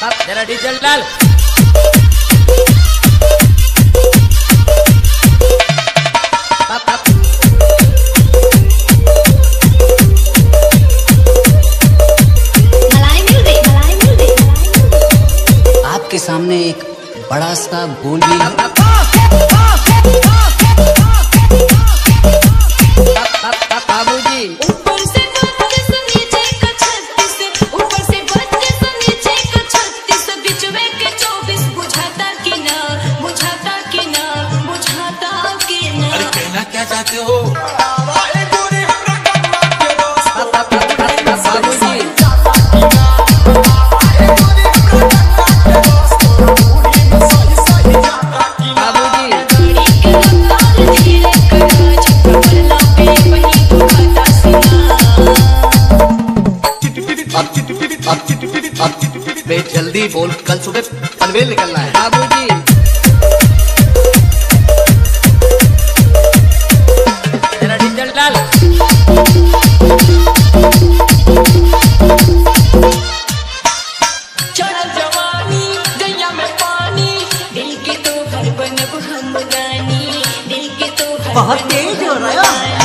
जरा डीजल डाल। मलाई म्यूज़िक मलाई म्यूज़िक आपके सामने एक बड़ा सा गोल भी है। अब अब अब बे जल्दी बोल कल सुबह पनवेल निकलना है। बाबूजी। बहुत तेज हो रहा है